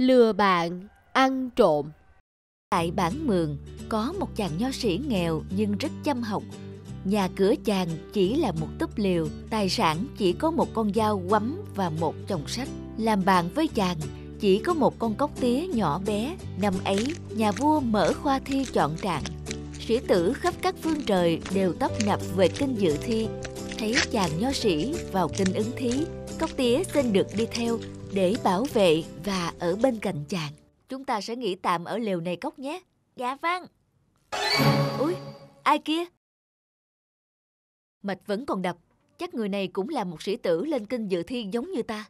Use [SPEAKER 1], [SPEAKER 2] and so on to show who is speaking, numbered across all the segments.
[SPEAKER 1] lừa bạn ăn trộm
[SPEAKER 2] Tại bản mường có một chàng nho sĩ nghèo nhưng rất chăm học. Nhà cửa chàng chỉ là một túp liều, tài sản chỉ có một con dao quắm và một chồng sách. Làm bạn với chàng chỉ có một con cóc tía nhỏ bé. Năm ấy, nhà vua mở khoa thi chọn trạng. Sĩ tử khắp các phương trời đều tấp nập về kinh dự thi. Thấy chàng nho sĩ vào kinh ứng thí, cóc tía xin được đi theo để bảo vệ và ở bên cạnh chàng. Chúng ta sẽ nghỉ tạm ở lều này cốc nhé. Dạ vâng. Úi, ai kia? Mạch vẫn còn đập. Chắc người này cũng là một sĩ tử lên kinh dự thi giống như ta.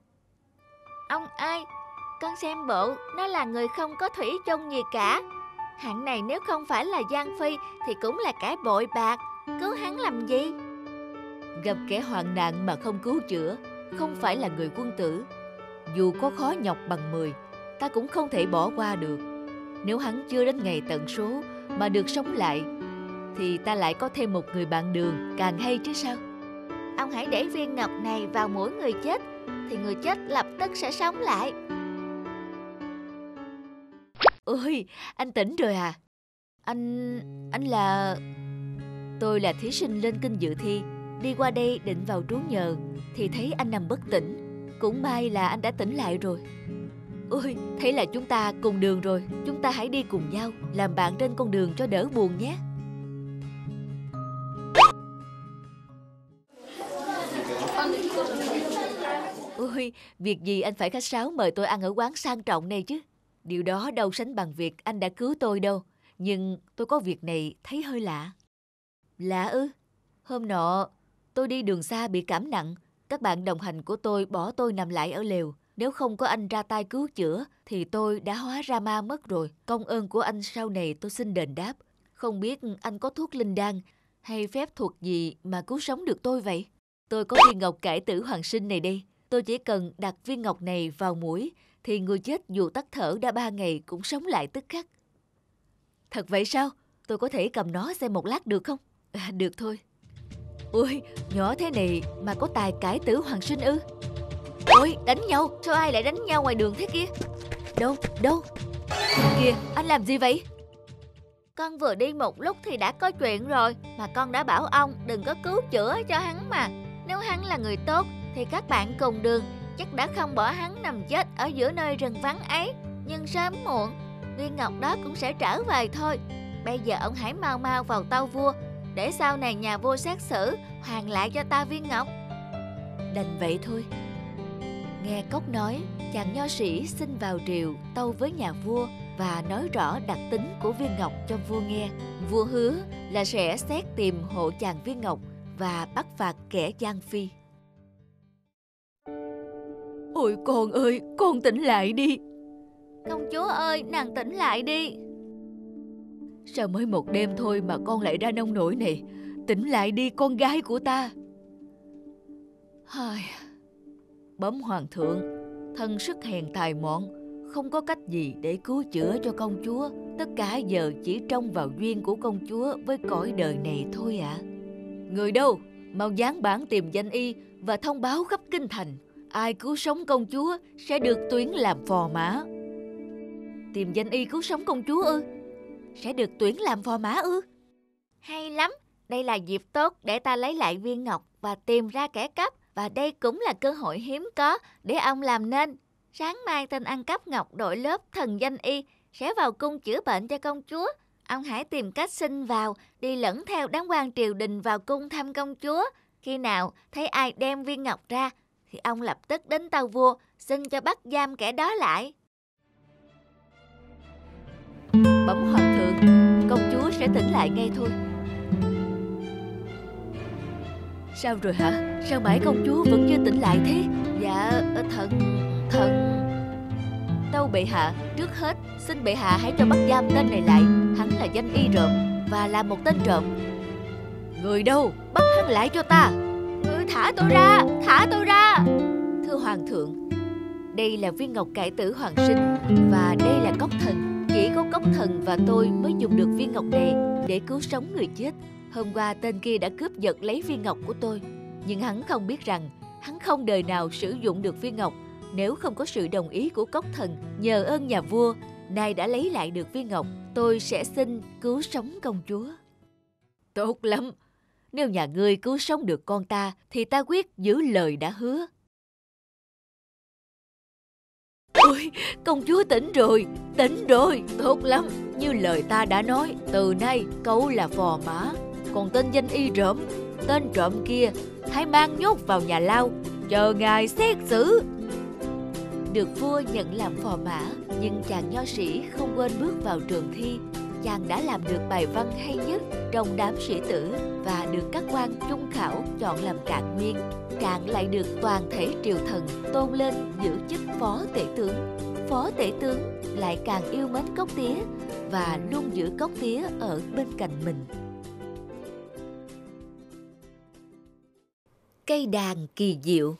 [SPEAKER 3] Ông ơi, con xem bộ nó là người không có thủy chung gì cả. Hạng này nếu không phải là Giang Phi thì cũng là cái bội bạc. Cứu hắn làm gì?
[SPEAKER 2] Gặp kẻ hoạn nạn mà không cứu chữa, không phải là người quân tử. Dù có khó nhọc bằng 10, ta cũng không thể bỏ qua được. Nếu hắn chưa đến ngày tận số mà được sống lại, thì ta lại có thêm một người bạn đường càng hay chứ sao?
[SPEAKER 3] Ông hãy để viên ngọc này vào mỗi người chết thì người chết lập tức sẽ sống lại.
[SPEAKER 2] Ôi, anh tỉnh rồi à? Anh... anh là... Tôi là thí sinh lên kinh dự thi, đi qua đây định vào trú nhờ thì thấy anh nằm bất tỉnh. Cũng may là anh đã tỉnh lại rồi. Ôi, thấy là chúng ta cùng đường rồi, chúng ta hãy đi cùng nhau, làm bạn trên con đường cho đỡ buồn nhé. Ôi, việc gì anh phải khách sáo mời tôi ăn ở quán sang trọng này chứ? Điều đó đâu sánh bằng việc anh đã cứu tôi đâu. Nhưng tôi có việc này thấy hơi lạ. Lạ ư? Hôm nọ, tôi đi đường xa bị cảm nặng. Các bạn đồng hành của tôi bỏ tôi nằm lại ở lều. Nếu không có anh ra tay cứu chữa, thì tôi đã hóa ra ma mất rồi. Công ơn của anh sau này tôi xin đền đáp. Không biết anh có thuốc linh đan hay phép thuật gì mà cứu sống được tôi vậy? Tôi có viên ngọc cải tử hoàng sinh này đây. Tôi chỉ cần đặt viên ngọc này vào mũi thì người chết dù tắt thở đã ba ngày cũng sống lại tức khắc. Thật vậy sao? Tôi có thể cầm nó xem một lát được không? À, được thôi. Ôi, nhỏ thế này mà có tài cải tử hoàng sinh ư? Ôi, đánh nhau, sao ai lại đánh nhau ngoài đường thế kia? Đâu, đâu? Kìa, anh làm gì vậy?
[SPEAKER 3] Con vừa đi một lúc thì đã có chuyện rồi Mà con đã bảo ông đừng có cứu chữa cho hắn mà Nếu hắn là người tốt thì các bạn cùng đường chắc đã không bỏ hắn nằm chết ở giữa nơi rừng vắng ấy. Nhưng sớm muộn, viên ngọc đó cũng sẽ trở về thôi. Bây giờ ông hãy mau mau vào tâu vua, để sau này nhà vua xét xử, hoàn lại cho ta viên ngọc.
[SPEAKER 2] Đành vậy thôi. Nghe Cốc nói, chàng nho sĩ xin vào triều tâu với nhà vua và nói rõ đặc tính của viên ngọc cho vua nghe. Vua hứa là sẽ xét tìm hộ chàng viên ngọc và bắt phạt kẻ gian phi. Ôi con ơi, con tỉnh lại đi.
[SPEAKER 3] Công chúa ơi, nàng tỉnh lại đi.
[SPEAKER 2] Sao mới một đêm thôi mà con lại ra nông nổi này? Tỉnh lại đi con gái của ta. Hai... Bấm hoàng thượng, thân sức hèn tài mọn, không có cách gì để cứu chữa cho công chúa. Tất cả giờ chỉ trông vào duyên của công chúa với cõi đời này thôi ạ. À. Người đâu? Mau dán bản tìm danh y và thông báo khắp kinh thành ai cứu sống công chúa sẽ được tuyến làm phò mã. Tìm danh y cứu sống công chúa ư? Sẽ được tuyển làm phò mã ư?
[SPEAKER 3] Hay lắm, đây là dịp tốt để ta lấy lại viên ngọc và tìm ra kẻ cắp. Và đây cũng là cơ hội hiếm có để ông làm nên. Sáng mai tên ăn cắp ngọc đội lớp thần danh y sẽ vào cung chữa bệnh cho công chúa. Ông hãy tìm cách xin vào, đi lẫn theo đám quan triều đình vào cung thăm công chúa. Khi nào thấy ai đem viên ngọc ra thì ông lập tức đến tàu vua xin cho bắt giam kẻ đó lại.
[SPEAKER 2] Bấm hoàng sẽ tỉnh lại ngay thôi. Sao rồi hả? Sao mãi công chúa vẫn chưa tỉnh lại thế? Dạ, ờ, thần, thần... tâu bệ hạ, trước hết xin bệ hạ hãy cho bắt giam tên này lại. Hắn là danh y trộm và là một tên trộm. Người đâu? Bắt hắn lại cho ta.
[SPEAKER 3] Ừ, thả tôi ra, thả tôi ra.
[SPEAKER 2] Thưa hoàng thượng, đây là viên ngọc cải tử hoàng sinh và đây là cốc thần. Chỉ có cốc thần và tôi mới dùng được viên ngọc này để cứu sống người chết. Hôm qua tên kia đã cướp giật lấy viên ngọc của tôi, nhưng hắn không biết rằng hắn không đời nào sử dụng được viên ngọc Nếu không có sự đồng ý của cốc thần, nhờ ơn nhà vua, nay đã lấy lại được viên ngọc, tôi sẽ xin cứu sống công chúa. Tốt lắm, nếu nhà ngươi cứu sống được con ta, thì ta quyết giữ lời đã hứa. Ôi, công chúa tỉnh rồi, tỉnh rồi, tốt lắm. Như lời ta đã nói, từ nay cậu là phò mã, còn tên danh y rỡm, tên trộm kia, hãy mang nhốt vào nhà lao, chờ ngài xét xử. Được vua nhận làm phò mã, nhưng chàng nho sĩ không quên bước vào trường thi. Chàng đã làm được bài văn hay nhất trong đám sĩ tử và được các quan trung khảo chọn làm trạng nguyên. Trạng lại được toàn thể triều thần tôn lên giữ chức phó tể tướng. Phó tể tướng lại càng yêu mến cốc tía và luôn giữ cốc tía ở bên cạnh mình. Cây đàn kỳ diệu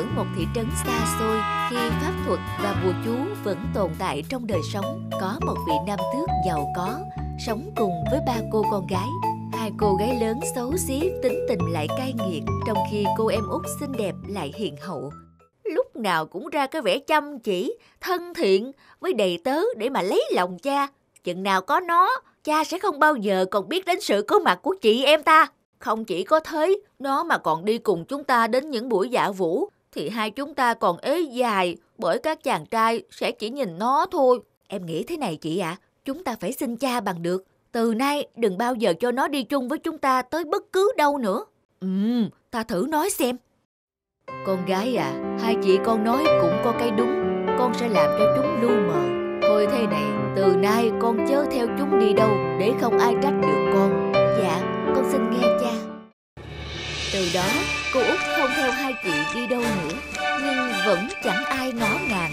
[SPEAKER 2] ở một thị trấn xa xôi khi pháp thuật và bùa chú vẫn tồn tại trong đời sống. Có một vị nam tước giàu có sống cùng với ba cô con gái. Hai cô gái lớn xấu xí tính tình lại cay nghiệt trong khi cô em út xinh đẹp lại hiền hậu. Lúc nào cũng ra cái vẻ chăm chỉ thân thiện với đầy tớ để mà lấy lòng cha. Chừng nào có nó cha sẽ không bao giờ còn biết đến sự có mặt của chị em ta. Không chỉ có thế, nó mà còn đi cùng chúng ta đến những buổi dạ vũ, thì hai chúng ta còn ế dài bởi các chàng trai sẽ chỉ nhìn nó thôi. Em nghĩ thế này chị ạ, à, chúng ta phải xin cha bằng được. Từ nay đừng bao giờ cho nó đi chung với chúng ta tới bất cứ đâu nữa. Ừm, ta thử nói xem. Con gái à, hai chị con nói cũng có cái đúng, con sẽ làm cho chúng lu mờ. Thôi thế này, từ nay con chớ theo chúng đi đâu để không ai trách được con. Dạ, con xin nghe cha từ đó cô út không theo hai chị đi đâu nữa nhưng vẫn chẳng ai ngó ngàng.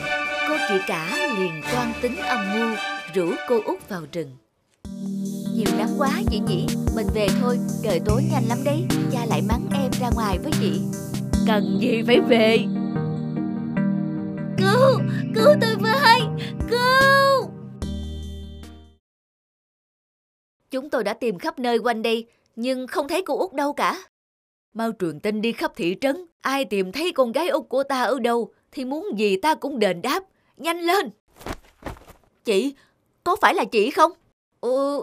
[SPEAKER 2] Cô chị cả liền toan tính âm mưu rủ cô út vào rừng. Nhiều lắm quá chị nhỉ mình về thôi trời tối nhanh lắm đấy cha lại mắng em ra ngoài với chị. Cần gì phải về?
[SPEAKER 3] Cứu cứu tôi với! Cứu!
[SPEAKER 2] Chúng tôi đã tìm khắp nơi quanh đây nhưng không thấy cô út đâu cả. Mau truyền tin đi khắp thị trấn, ai tìm thấy con gái út của ta ở đâu thì muốn gì ta cũng đền đáp. Nhanh lên! Chị, có phải là chị không? Ừ,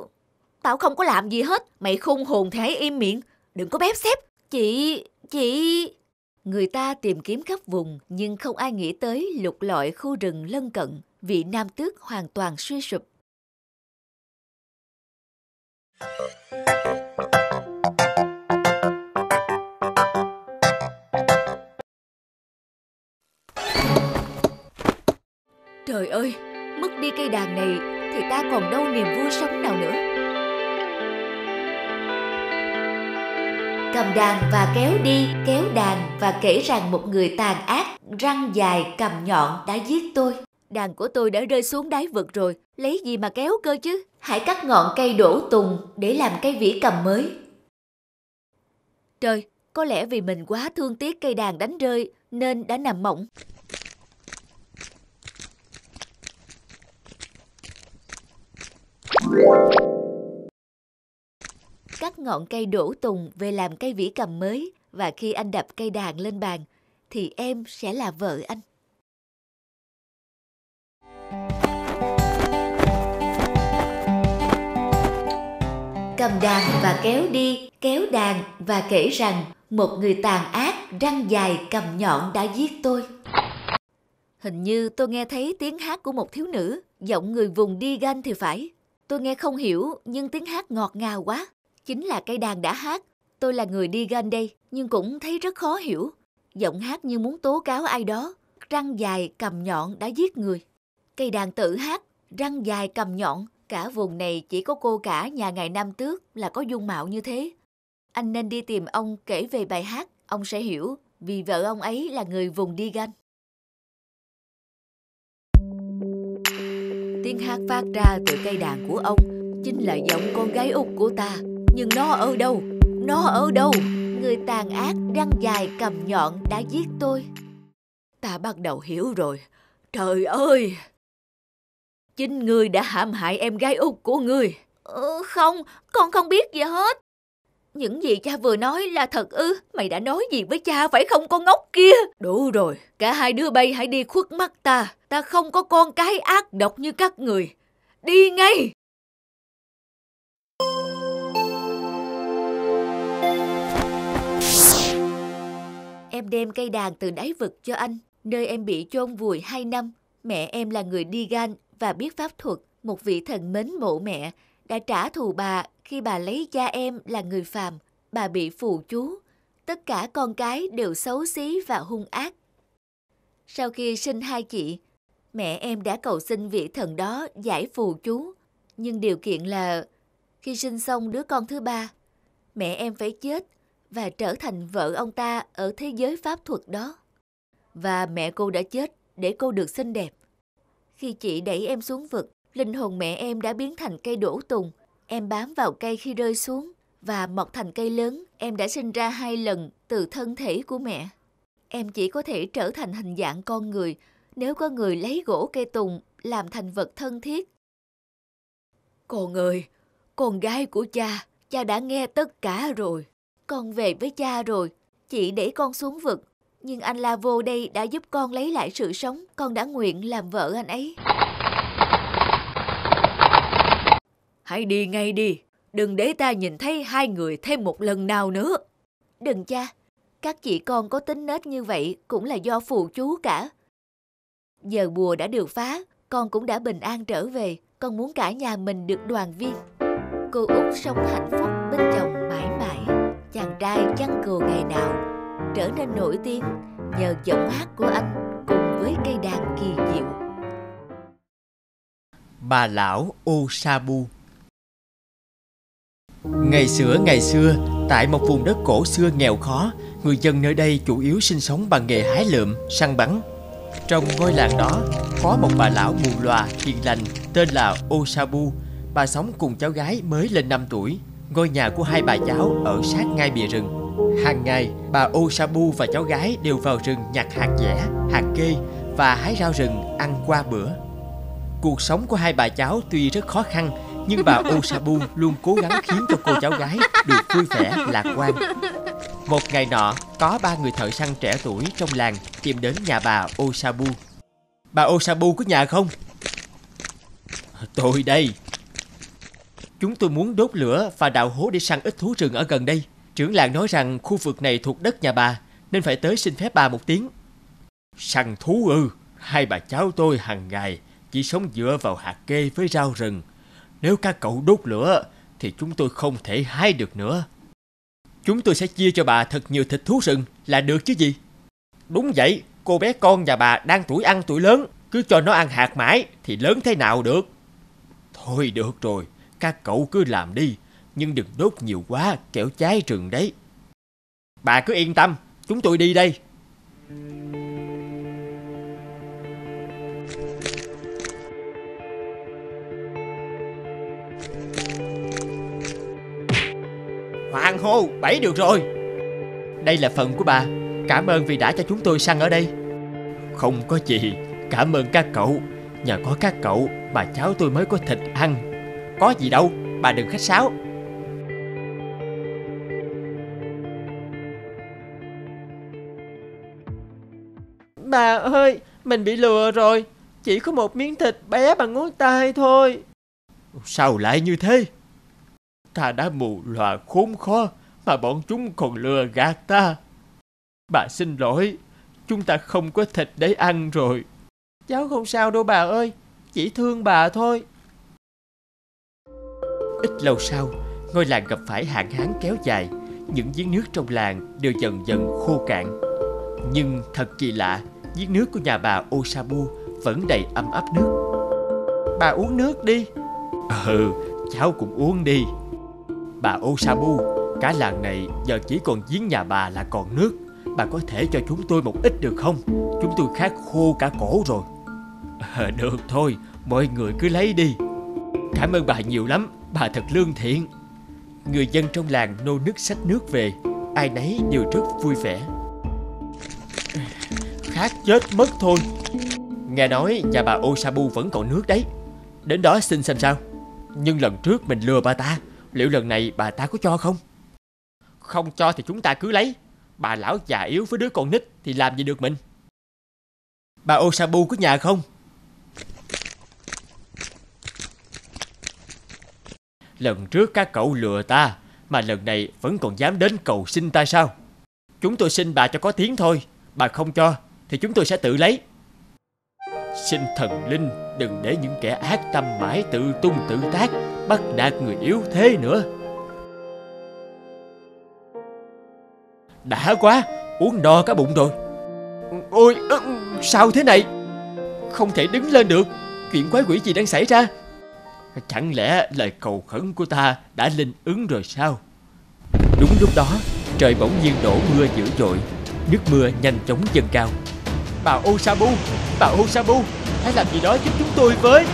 [SPEAKER 2] tao không có làm gì hết. Mày khung hồn thì hãy im miệng, đừng có bép xếp. Chị, chị... Người ta tìm kiếm khắp vùng nhưng không ai nghĩ tới lục lọi khu rừng lân cận. Vị nam tước hoàn toàn suy sụp. Trời ơi, mất đi cây đàn này thì ta còn đâu niềm vui sống nào nữa. Cầm đàn và kéo đi, kéo đàn và kể rằng một người tàn ác, răng dài, cầm nhọn đã giết tôi. Đàn của tôi đã rơi xuống đáy vực rồi, lấy gì mà kéo cơ chứ? Hãy cắt ngọn cây đổ tùng để làm cây vĩ cầm mới. Trời, có lẽ vì mình quá thương tiếc cây đàn đánh rơi nên đã nằm mộng. Cắt ngọn cây đổ tùng về làm cây vĩ cầm mới và khi anh đập cây đàn lên bàn thì em sẽ là vợ anh. Cầm đàn và kéo đi, kéo đàn và kể rằng một người tàn ác, răng dài, cầm nhọn đã giết tôi. Hình như tôi nghe thấy tiếng hát của một thiếu nữ, giọng người vùng đi ganh thì phải. Tôi nghe không hiểu, nhưng tiếng hát ngọt ngào quá. Chính là cây đàn đã hát. Tôi là người đi gan đây, nhưng cũng thấy rất khó hiểu. Giọng hát như muốn tố cáo ai đó. Răng dài, cầm nhọn đã giết người. Cây đàn tự hát, răng dài, cầm nhọn. Cả vùng này chỉ có cô cả nhà ngài Nam Tước là có dung mạo như thế. Anh nên đi tìm ông kể về bài hát, ông sẽ hiểu vì vợ ông ấy là người vùng đi gan Tiếng hát phát ra từ cây đàn của ông chính là giọng con gái út của ta. Nhưng nó ở đâu? Nó ở đâu? Người tàn ác, răng dài, cầm nhọn đã giết tôi. Ta bắt đầu hiểu rồi. Trời ơi! Chính ngươi đã hãm hại em gái út của ngươi.
[SPEAKER 3] Ừ, không, con không biết gì hết
[SPEAKER 2] những gì cha vừa nói là thật ư? Mày đã nói gì với cha phải không con ngốc kia? Đủ rồi, cả hai đứa bay hãy đi khuất mắt ta. Ta không có con cái ác độc như các người. Đi ngay! Em đem cây đàn từ đáy vực cho anh, nơi em bị chôn vùi hai năm. Mẹ em là người đi gan và biết pháp thuật, một vị thần mến mộ mẹ, đã trả thù bà khi bà lấy cha em là người phàm. Bà bị phù chú, tất cả con cái đều xấu xí và hung ác. Sau khi sinh hai chị, mẹ em đã cầu xin vị thần đó giải phù chú, nhưng điều kiện là khi sinh xong đứa con thứ ba, mẹ em phải chết và trở thành vợ ông ta ở thế giới pháp thuật đó. Và mẹ cô đã chết để cô được xinh đẹp. Khi chị đẩy em xuống vực, linh hồn mẹ em đã biến thành cây đổ tùng. Em bám vào cây khi rơi xuống và mọc thành cây lớn. Em đã sinh ra hai lần từ thân thể của mẹ. Em chỉ có thể trở thành hình dạng con người nếu có người lấy gỗ cây tùng làm thành vật thân thiết. Con ơi, con gái của cha, cha đã nghe tất cả rồi. Con về với cha rồi, chị để con xuống vực. Nhưng anh La Vô đây đã giúp con lấy lại sự sống, con đã nguyện làm vợ anh ấy. Hãy đi ngay đi, đừng để ta nhìn thấy hai người thêm một lần nào nữa. Đừng cha, các chị con có tính nết như vậy cũng là do phù chú cả. Giờ bùa đã được phá, con cũng đã bình an trở về, con muốn cả nhà mình được đoàn viên. Cô Út sống hạnh phúc bên chồng mãi mãi. Chàng trai chăn cừu ngày nào trở nên nổi tiếng nhờ giọng hát của anh cùng với cây đàn kỳ diệu.
[SPEAKER 4] Bà lão Osabu Ngày xưa ngày xưa, tại một vùng đất cổ xưa nghèo khó, người dân nơi đây chủ yếu sinh sống bằng nghề hái lượm, săn bắn. Trong ngôi làng đó, có một bà lão mù lòa hiền lành tên là Osabu. Bà sống cùng cháu gái mới lên 5 tuổi. Ngôi nhà của hai bà cháu ở sát ngay bìa rừng. Hàng ngày, bà Osabu và cháu gái đều vào rừng nhặt hạt dẻ, hạt kê và hái rau rừng ăn qua bữa. Cuộc sống của hai bà cháu tuy rất khó khăn, nhưng bà Osabu luôn cố gắng khiến cho cô cháu gái được vui vẻ, lạc quan. Một ngày nọ, có ba người thợ săn trẻ tuổi trong làng tìm đến nhà bà Osabu. Bà Osabu có nhà không? Tôi đây. Chúng tôi muốn đốt lửa và đào hố để săn ít thú rừng ở gần đây. Trưởng làng nói rằng khu vực này thuộc đất nhà bà, nên phải tới xin phép bà một tiếng. Săn thú ư, hai bà cháu tôi hàng ngày chỉ sống dựa vào hạt kê với rau rừng. Nếu các cậu đốt lửa, thì chúng tôi không thể hái được nữa. Chúng tôi sẽ chia cho bà thật nhiều thịt thú rừng là được chứ gì. Đúng vậy, cô bé con nhà bà đang tuổi ăn tuổi lớn, cứ cho nó ăn hạt mãi thì lớn thế nào được. Thôi được rồi, các cậu cứ làm đi, nhưng đừng đốt nhiều quá, kẻo cháy rừng đấy. Bà cứ yên tâm, chúng tôi đi đây. Hoàng hô, bảy được rồi. Đây là phần của bà. Cảm ơn vì đã cho chúng tôi săn ở đây. Không có gì, cảm ơn các cậu. Nhờ có các cậu bà cháu tôi mới có thịt ăn. Có gì đâu, bà đừng khách sáo. Bà ơi, mình bị lừa rồi. Chỉ có một miếng thịt bé bằng ngón tay thôi. Sao lại như thế? Ta đã mù lòa khốn khó mà bọn chúng còn lừa gạt ta. Bà xin lỗi, chúng ta không có thịt để ăn rồi. Cháu không sao đâu bà ơi, chỉ thương bà thôi. Ít lâu sau, ngôi làng gặp phải hạn hán kéo dài, những giếng nước trong làng đều dần dần khô cạn. Nhưng thật kỳ lạ, giếng nước của nhà bà Osabu vẫn đầy ấm áp nước. Bà uống nước đi. Ừ, cháu cũng uống đi. Bà Osamu, cả làng này giờ chỉ còn giếng nhà bà là còn nước. Bà có thể cho chúng tôi một ít được không? Chúng tôi khát khô cả cổ rồi. À, được thôi, mọi người cứ lấy đi. Cảm ơn bà nhiều lắm, bà thật lương thiện. Người dân trong làng nô nức xách nước về, ai nấy đều rất vui vẻ. Khát chết mất thôi. Nghe nói nhà bà Osabu vẫn còn nước đấy. Đến đó xin xem sao. Nhưng lần trước mình lừa bà ta, liệu lần này bà ta có cho không? Không cho thì chúng ta cứ lấy. Bà lão già yếu với đứa con nít thì làm gì được mình. Bà Osabu có nhà không? Lần trước các cậu lừa ta, mà lần này vẫn còn dám đến cầu xin ta sao? Chúng tôi xin bà cho có tiếng thôi, bà không cho thì chúng tôi sẽ tự lấy. Xin thần linh đừng để những kẻ ác tâm mãi tự tung tự tác, bắt nạt người yếu thế nữa. Đã quá, uống no cả bụng rồi. Ôi, sao thế này? Không thể đứng lên được, chuyện quái quỷ gì đang xảy ra? Chẳng lẽ lời cầu khẩn của ta đã linh ứng rồi sao? Đúng lúc đó, trời bỗng nhiên đổ mưa dữ dội, nước mưa nhanh chóng dâng cao. Bà Osabu, bà Osabu, hãy làm gì đó giúp chúng tôi với.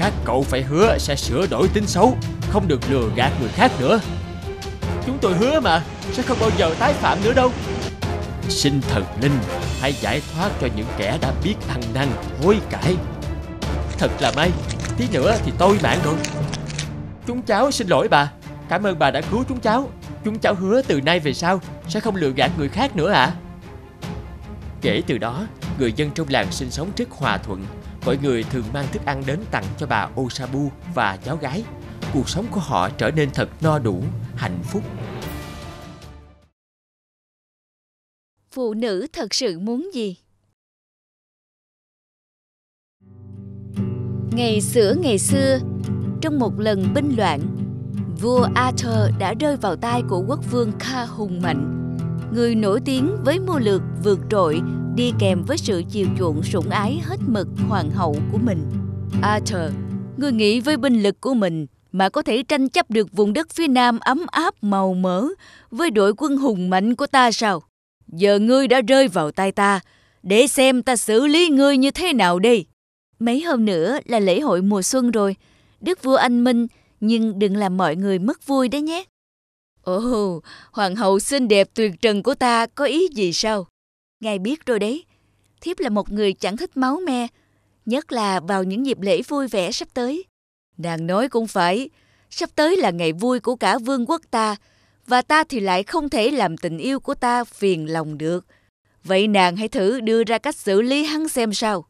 [SPEAKER 4] Các cậu phải hứa sẽ sửa đổi tính xấu, không được lừa gạt người khác nữa. Chúng tôi hứa mà, sẽ không bao giờ tái phạm nữa đâu. Xin thần linh, hãy giải thoát cho những kẻ đã biết ăn năn, hối cải. Thật là may, tí nữa thì tôi mạng rồi. Chúng cháu xin lỗi bà, cảm ơn bà đã cứu chúng cháu. Chúng cháu hứa từ nay về sau sẽ không lừa gạt người khác nữa ạ. À? Kể từ đó, người dân trong làng sinh sống rất hòa thuận. Mọi người thường mang thức ăn đến tặng cho bà Osabu và cháu gái. Cuộc sống của họ trở nên thật no đủ, hạnh phúc.
[SPEAKER 2] Phụ nữ thật sự muốn gì? Ngày xưa ngày xưa, trong một lần binh loạn, vua Arthur đã rơi vào tay của quốc vương Kha hùng mạnh người nổi tiếng với mưu lược vượt trội đi kèm với sự chiều chuộng sủng ái hết mực hoàng hậu của mình. Arthur, người nghĩ với binh lực của mình mà có thể tranh chấp được vùng đất phía nam ấm áp màu mỡ với đội quân hùng mạnh của ta sao? Giờ ngươi đã rơi vào tay ta, để xem ta xử lý ngươi như thế nào đi. Mấy hôm nữa là lễ hội mùa xuân rồi, đức vua anh minh, nhưng đừng làm mọi người mất vui đấy nhé. Ồ, hoàng hậu xinh đẹp tuyệt trần của ta có ý gì sao? Ngài biết rồi đấy, thiếp là một người chẳng thích máu me, nhất là vào những dịp lễ vui vẻ sắp tới. Nàng nói cũng phải, sắp tới là ngày vui của cả vương quốc ta, và ta thì lại không thể làm tình yêu của ta phiền lòng được. Vậy nàng hãy thử đưa ra cách xử lý hắn xem sao.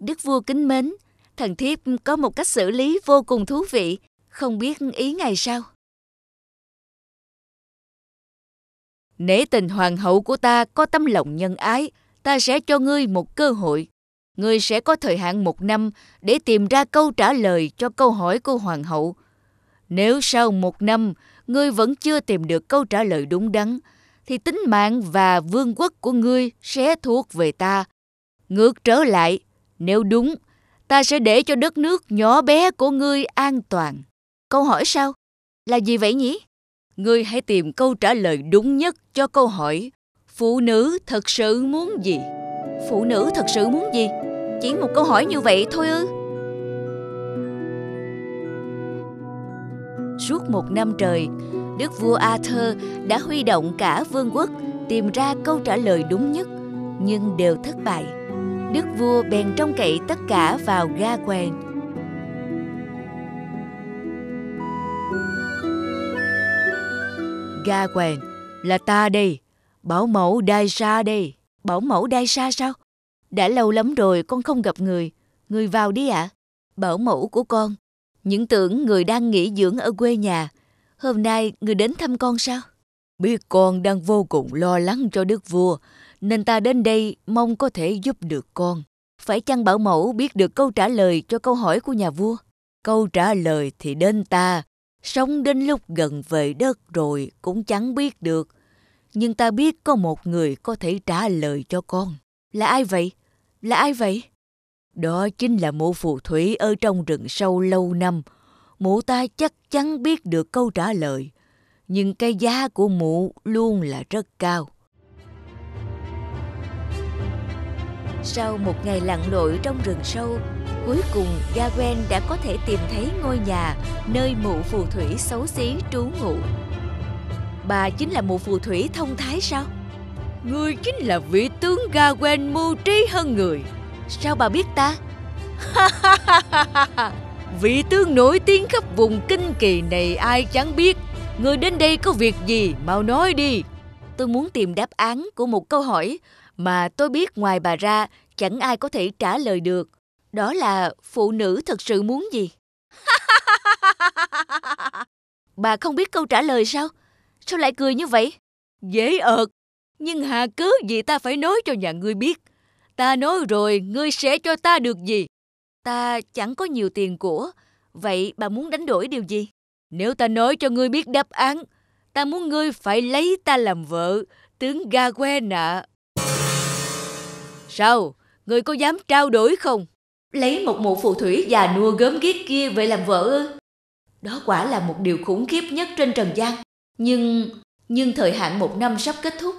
[SPEAKER 2] Đức vua kính mến, thần thiếp có một cách xử lý vô cùng thú vị, không biết ý ngài sao? Nể tình hoàng hậu của ta có tấm lòng nhân ái, ta sẽ cho ngươi một cơ hội. Ngươi sẽ có thời hạn một năm để tìm ra câu trả lời cho câu hỏi của hoàng hậu. Nếu sau một năm ngươi vẫn chưa tìm được câu trả lời đúng đắn, thì tính mạng và vương quốc của ngươi sẽ thuộc về ta. Ngược trở lại, nếu đúng, ta sẽ để cho đất nước nhỏ bé của ngươi an toàn. Câu hỏi sao? Là gì vậy nhỉ? Ngươi hãy tìm câu trả lời đúng nhất cho câu hỏi, phụ nữ thật sự muốn gì? Phụ nữ thật sự muốn gì? Chỉ một câu hỏi như vậy thôi ư? Suốt một năm trời, đức vua arthur đã huy động cả vương quốc tìm ra câu trả lời đúng nhất, nhưng đều thất bại. Đức vua bèn trông cậy tất cả vào ga quèn. Ga quèn, là ta đây, bảo mẫu đai sa đây. Bảo mẫu đai sa sao? Đã lâu lắm rồi con không gặp người. Người vào đi ạ. À? Bảo mẫu của con. Những tưởng người đang nghỉ dưỡng ở quê nhà. Hôm nay người đến thăm con sao? Biết con đang vô cùng lo lắng cho đức vua, nên ta đến đây mong có thể giúp được con. Phải chăng bảo mẫu biết được câu trả lời cho câu hỏi của nhà vua? Câu trả lời thì đến ta, Sống đến lúc gần về đất rồi cũng chẳng biết được. Nhưng ta biết có một người có thể trả lời cho con. Là ai vậy? Là ai vậy? Đó chính là mụ phù thủy ở trong rừng sâu lâu năm. Mụ ta chắc chắn biết được câu trả lời. Nhưng cái giá của mụ luôn là rất cao. Sau một ngày lặn lội trong rừng sâu, Cuối cùng Gawain đã có thể tìm thấy ngôi nhà nơi mụ phù thủy xấu xí trú ngụ. Bà chính là mụ phù thủy thông thái sao? Người chính là vị tướng Gawain mưu trí hơn người. Sao bà biết ta? vị tướng nổi tiếng khắp vùng kinh kỳ này ai chẳng biết. Người đến đây có việc gì, mau nói đi. Tôi muốn tìm đáp án của một câu hỏi mà tôi biết ngoài bà ra chẳng ai có thể trả lời được. Đó là phụ nữ thật sự muốn gì? bà không biết câu trả lời sao? Sao lại cười như vậy? Dễ ợt. Nhưng hà cớ gì ta phải nói cho nhà ngươi biết? Ta nói rồi, ngươi sẽ cho ta được gì? Ta chẳng có nhiều tiền của. Vậy bà muốn đánh đổi điều gì? Nếu ta nói cho ngươi biết đáp án, ta muốn ngươi phải lấy ta làm vợ, tướng ga que nạ. Sao? Ngươi có dám trao đổi không? Lấy một mụ phù thủy già nua gớm ghiếc kia về làm vợ ư? Đó quả là một điều khủng khiếp nhất trên trần gian. Nhưng, nhưng thời hạn một năm sắp kết thúc.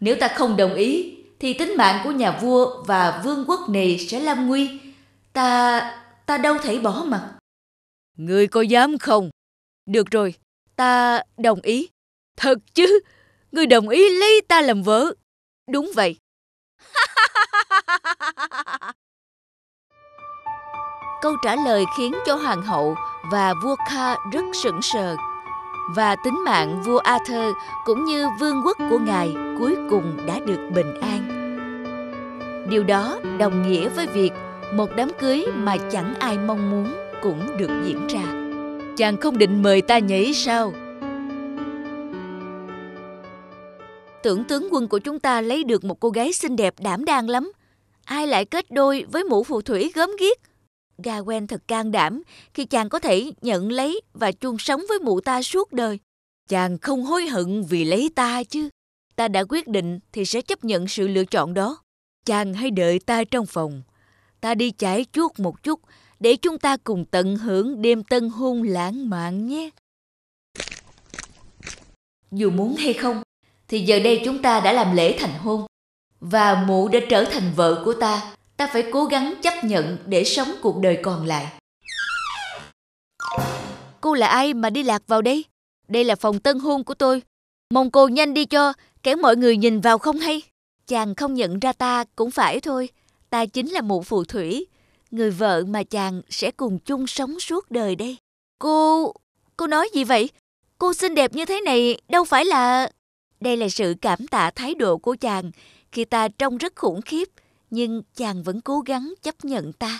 [SPEAKER 2] Nếu ta không đồng ý, thì tính mạng của nhà vua và vương quốc này sẽ lâm nguy. Ta, ta đâu thể bỏ mặt. Ngươi có dám không? Được rồi, ta đồng ý. Thật chứ, ngươi đồng ý lấy ta làm vợ. Đúng vậy. Câu trả lời khiến cho hoàng hậu và vua Kha rất sững sờ. Và tính mạng vua Arthur cũng như vương quốc của ngài cuối cùng đã được bình an. Điều đó đồng nghĩa với việc một đám cưới mà chẳng ai mong muốn cũng được diễn ra. Chàng không định mời ta nhảy sao? Tưởng tướng quân của chúng ta lấy được một cô gái xinh đẹp đảm đang lắm. Ai lại kết đôi với mũ phù thủy gớm ghiếc? Gawain thật can đảm khi chàng có thể nhận lấy và chung sống với mụ ta suốt đời. Chàng không hối hận vì lấy ta chứ. Ta đã quyết định thì sẽ chấp nhận sự lựa chọn đó. Chàng hãy đợi ta trong phòng. Ta đi chải chuốt một chút để chúng ta cùng tận hưởng đêm tân hôn lãng mạn nhé. Dù muốn hay không, thì giờ đây chúng ta đã làm lễ thành hôn. Và mụ đã trở thành vợ của ta. Ta phải cố gắng chấp nhận để sống cuộc đời còn lại. Cô là ai mà đi lạc vào đây? Đây là phòng tân hôn của tôi. Mong cô nhanh đi cho, kẻo mọi người nhìn vào không hay. Chàng không nhận ra ta cũng phải thôi. Ta chính là mụ phù thủy, người vợ mà chàng sẽ cùng chung sống suốt đời đây. Cô... cô nói gì vậy? Cô xinh đẹp như thế này đâu phải là... Đây là sự cảm tạ thái độ của chàng khi ta trông rất khủng khiếp, nhưng chàng vẫn cố gắng chấp nhận ta.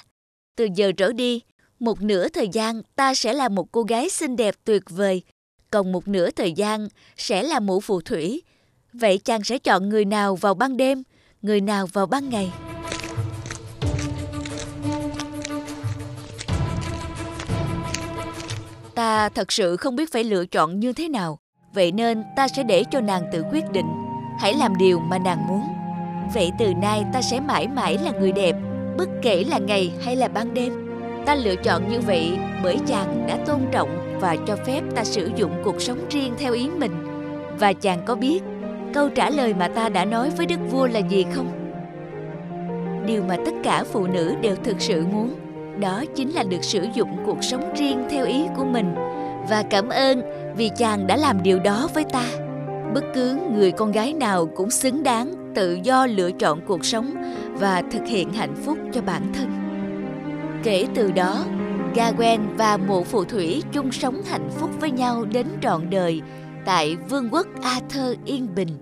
[SPEAKER 2] Từ giờ trở đi, một nửa thời gian ta sẽ là một cô gái xinh đẹp tuyệt vời, còn một nửa thời gian sẽ là mụ phù thủy. Vậy chàng sẽ chọn người nào vào ban đêm, người nào vào ban ngày? Ta thật sự không biết phải lựa chọn như thế nào. Vậy nên ta sẽ để cho nàng tự quyết định. Hãy làm điều mà nàng muốn. Vậy từ nay ta sẽ mãi mãi là người đẹp, bất kể là ngày hay là ban đêm. Ta lựa chọn như vậy bởi chàng đã tôn trọng và cho phép ta sử dụng cuộc sống riêng theo ý mình. Và chàng có biết câu trả lời mà ta đã nói với đức vua là gì không? Điều mà tất cả phụ nữ đều thực sự muốn đó chính là được sử dụng cuộc sống riêng theo ý của mình và cảm ơn vì chàng đã làm điều đó với ta bất cứ người con gái nào cũng xứng đáng tự do lựa chọn cuộc sống và thực hiện hạnh phúc cho bản thân kể từ đó Gawain và mụ phù thủy chung sống hạnh phúc với nhau đến trọn đời tại vương quốc Arthur yên bình.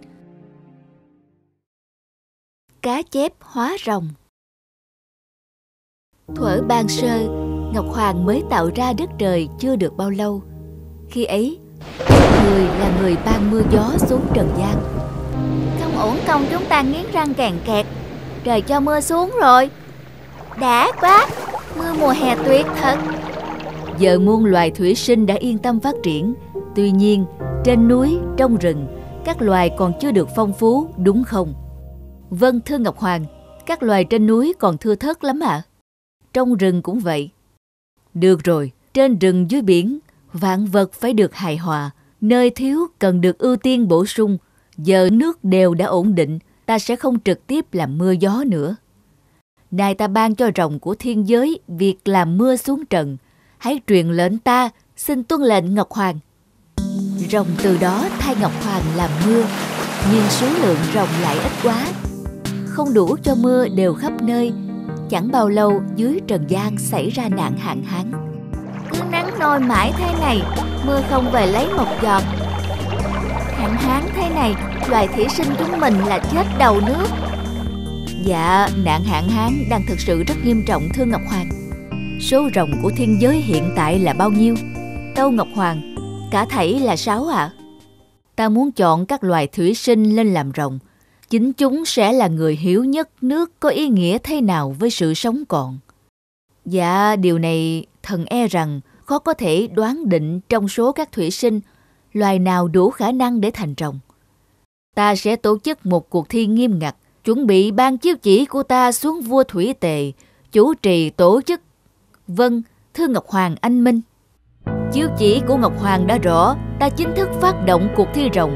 [SPEAKER 2] Cá chép hóa rồng Thuở ban sơ, Ngọc Hoàng mới tạo ra đất trời chưa được bao lâu. Khi ấy, người là người ban mưa gió xuống trần gian.
[SPEAKER 3] Ổn công chúng ta nghiến răng càng kẹt. Trời cho mưa xuống rồi. Đã quá, mưa mùa hè tuyệt thật.
[SPEAKER 2] Giờ muôn loài thủy sinh đã yên tâm phát triển. Tuy nhiên, trên núi, trong rừng, các loài còn chưa được phong phú, đúng không? Vâng, thưa Ngọc Hoàng, các loài trên núi còn thưa thớt lắm ạ. À? trong rừng cũng vậy. Được rồi, trên rừng dưới biển, vạn vật phải được hài hòa, nơi thiếu cần được ưu tiên bổ sung. Giờ nước đều đã ổn định, ta sẽ không trực tiếp làm mưa gió nữa. Nay ta ban cho rồng của thiên giới việc làm mưa xuống trần. Hãy truyền lệnh ta, xin tuân lệnh Ngọc Hoàng. Rồng từ đó thay Ngọc Hoàng làm mưa, nhưng số lượng rồng lại ít quá. Không đủ cho mưa đều khắp nơi, Chẳng bao lâu dưới trần gian xảy ra nạn hạn hán
[SPEAKER 3] Cứ nắng nôi mãi thế này Mưa không về lấy một giọt
[SPEAKER 2] Hạn hán thế này, loài thủy sinh chúng mình là chết đầu nước.
[SPEAKER 5] Dạ, nạn hạn hán đang thực sự rất nghiêm trọng thưa Ngọc Hoàng. Số rồng của thiên giới hiện tại là bao nhiêu? Tâu Ngọc Hoàng, cả thảy là sáu ạ. À? Ta muốn chọn các loài thủy sinh lên làm rồng. Chính chúng sẽ là người hiểu nhất nước có ý nghĩa thế nào với sự sống còn. Dạ, điều này thần e rằng khó có thể đoán định trong số các thủy sinh loài nào đủ khả năng để thành rồng. Ta sẽ tổ chức một cuộc thi nghiêm ngặt, chuẩn bị ban chiếu chỉ của ta xuống vua thủy tề, chủ trì tổ chức. Vâng, thưa Ngọc Hoàng anh Minh. Chiếu chỉ của Ngọc Hoàng đã rõ, ta chính thức phát động cuộc thi rồng,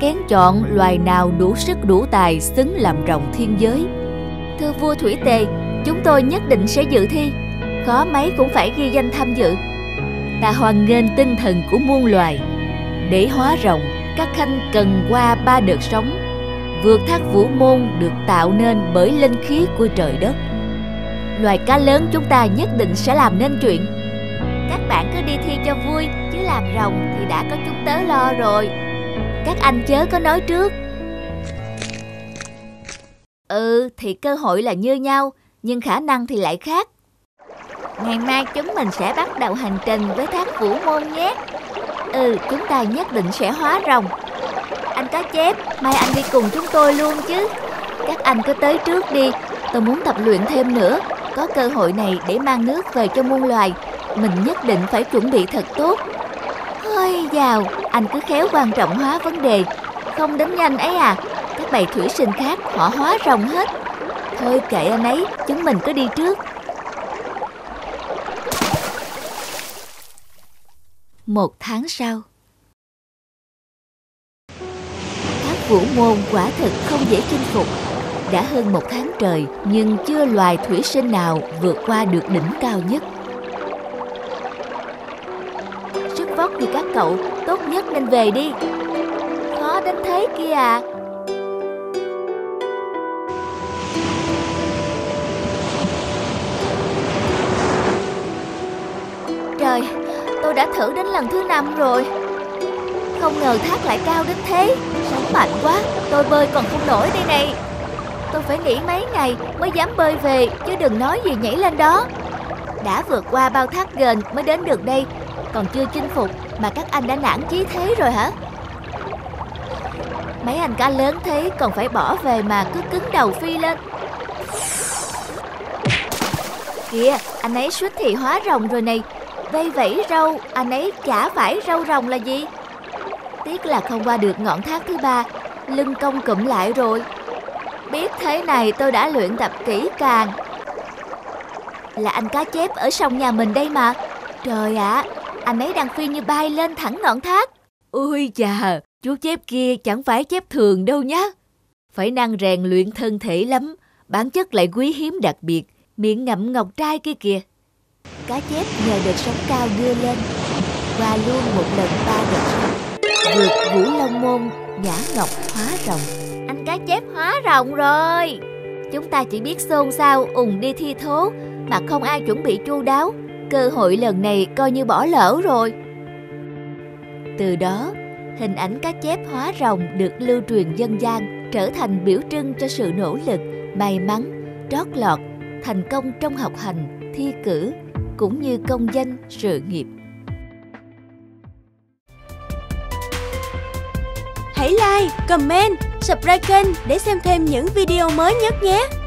[SPEAKER 5] kén chọn loài nào đủ sức đủ tài xứng làm rồng thiên giới.
[SPEAKER 2] Thưa vua Thủy Tề, chúng tôi nhất định sẽ dự thi, khó mấy cũng phải ghi danh tham dự.
[SPEAKER 5] Ta hoan nghênh tinh thần của muôn loài. Để hóa rồng, các khanh cần qua ba đợt sóng. Vượt thác vũ môn được tạo nên bởi linh khí của trời đất.
[SPEAKER 2] Loài cá lớn chúng ta nhất định sẽ làm nên chuyện. Các bạn cứ đi thi cho vui chứ làm rồng thì đã có chúng tớ lo rồi. Các anh chớ có nói trước. Ừ thì cơ hội là như nhau nhưng khả năng thì lại khác. Ngày mai chúng mình sẽ bắt đầu hành trình với thác vũ môn nhé ừ chúng ta nhất định sẽ hóa rồng. Anh có chép mai anh đi cùng chúng tôi luôn chứ. Các anh cứ tới trước đi tôi muốn tập luyện thêm nữa. Có cơ hội này để mang nước về cho muôn loài. Mình nhất định phải chuẩn bị thật tốt. Hơi vào, anh cứ khéo quan trọng hóa vấn đề. Không đến nhanh ấy à. Các bầy thủy sinh khác họ hóa rồng hết. Thôi kệ anh ấy, chúng mình cứ đi trước.
[SPEAKER 5] Một tháng sau. Thác vũ môn quả thực không dễ chinh phục. Đã hơn một tháng trời Nhưng chưa loài thủy sinh nào vượt qua được đỉnh cao nhất.
[SPEAKER 2] Vóc như các cậu Tốt nhất nên về đi. Khó đến thế kia à. Trời, tôi đã thử đến lần thứ năm rồi. Không ngờ thác lại cao đến thế. Sóng mạnh quá, tôi bơi còn không nổi đây này. Tôi phải nghỉ mấy ngày mới dám bơi về Chứ đừng nói gì nhảy lên đó. Đã vượt qua bao thác gần mới đến được đây còn chưa chinh phục mà các anh đã nản chí thế rồi hả? Mấy anh cá lớn thế còn phải bỏ về mà cứ cứng đầu phi lên. Kìa, anh ấy suýt thì hóa rồng rồi này. Vây vẫy râu, anh ấy chả phải râu rồng là gì. Tiếc là không qua được ngọn thác thứ ba. Lưng cong cụm lại rồi. Biết thế này tôi đã luyện tập kỹ càng. Là anh cá chép ở sông nhà mình đây mà. Trời ạ, à, anh ấy đang phi như bay lên thẳng ngọn thác.
[SPEAKER 5] ui chà, chú chép kia chẳng phải chép thường đâu nhá. Phải năng rèn luyện thân thể lắm, bản chất lại quý hiếm đặc biệt, miệng ngậm ngọc trai kia kìa.
[SPEAKER 2] Cá chép nhờ được sóng cao đưa lên, qua luôn một lần ba đợt sóng. Vượt vũ long môn, nhã ngọc hóa rồng. Anh cá chép hóa rồng rồi. Chúng ta chỉ biết xôn xao ùng đi thi thố, mà không ai chuẩn bị chu đáo cơ hội lần này coi như bỏ lỡ rồi. Từ đó, hình ảnh cá chép hóa rồng được lưu truyền dân gian trở thành biểu trưng cho sự nỗ lực, may mắn, trót lọt, thành công trong học hành, thi cử cũng như công danh sự nghiệp.
[SPEAKER 6] Hãy like, comment, subscribe kênh để xem thêm những video mới nhất nhé!